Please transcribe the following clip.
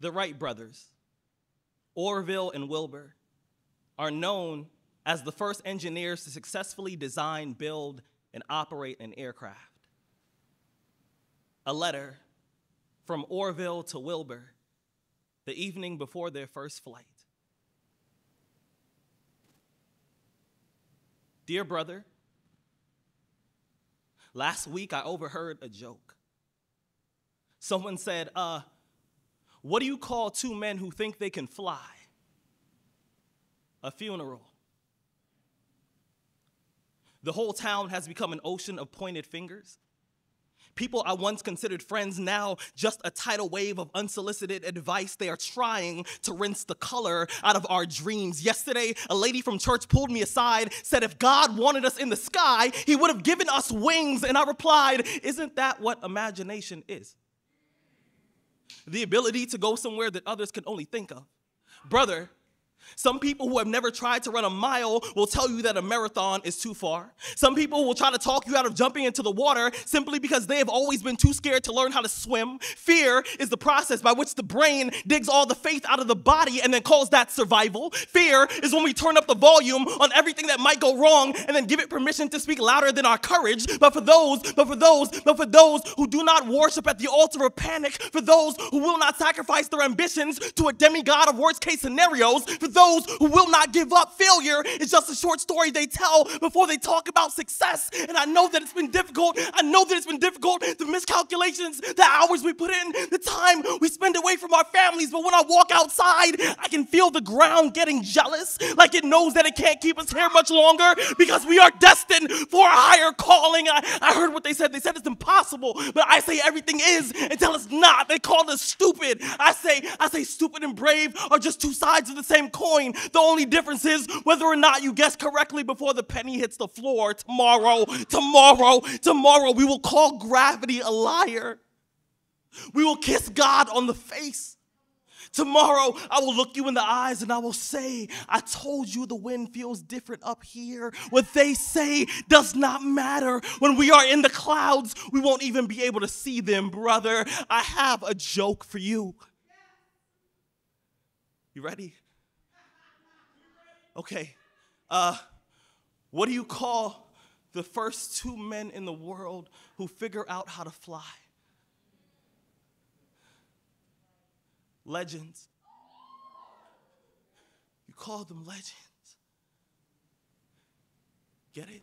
The Wright brothers, Orville and Wilbur, are known as the first engineers to successfully design, build, and operate an aircraft. A letter from Orville to Wilbur the evening before their first flight. Dear brother, last week I overheard a joke. Someone said, uh, what do you call two men who think they can fly? A funeral. The whole town has become an ocean of pointed fingers. People I once considered friends now just a tidal wave of unsolicited advice. They are trying to rinse the color out of our dreams. Yesterday, a lady from church pulled me aside, said if God wanted us in the sky, he would have given us wings. And I replied, Isn't that what imagination is? The ability to go somewhere that others can only think of. Brother, some people who have never tried to run a mile will tell you that a marathon is too far. Some people will try to talk you out of jumping into the water simply because they have always been too scared to learn how to swim. Fear is the process by which the brain digs all the faith out of the body and then calls that survival. Fear is when we turn up the volume on everything that might go wrong and then give it permission to speak louder than our courage. But for those, but for those, but for those who do not worship at the altar of panic, for those who will not sacrifice their ambitions to a demigod of worst case scenarios, for those who will not give up. Failure is just a short story they tell before they talk about success. And I know that it's been difficult. I know that it's been difficult. The miscalculations, the hours we put in, the time we spend away from our families. But when I walk outside, I can feel the ground getting jealous, like it knows that it can't keep us here much longer because we are destined for a higher calling. I, I heard what they said. They said it's impossible, but I say everything is until it's not. They called us stupid. I say, I say stupid and brave are just two sides of the same coin coin. The only difference is whether or not you guess correctly before the penny hits the floor. Tomorrow, tomorrow, tomorrow, we will call gravity a liar. We will kiss God on the face. Tomorrow, I will look you in the eyes and I will say, I told you the wind feels different up here. What they say does not matter. When we are in the clouds, we won't even be able to see them, brother. I have a joke for you. You ready? Okay. Uh, what do you call the first two men in the world who figure out how to fly? Legends. You call them legends. Get it?